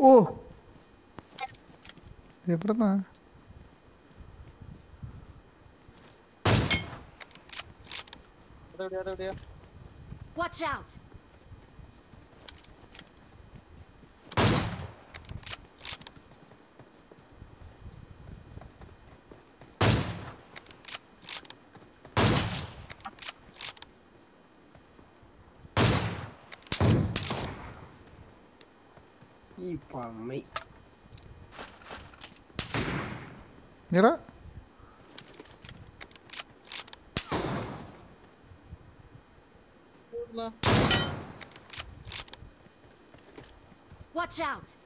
ഓ. എവിടെന്നാ? Watch out! Ipamay. Nira? Watch out!